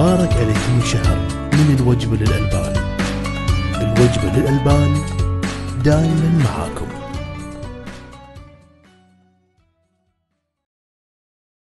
إليكم شهر من الوجبة للألبان. الوجبة للألبان دائما معاكم.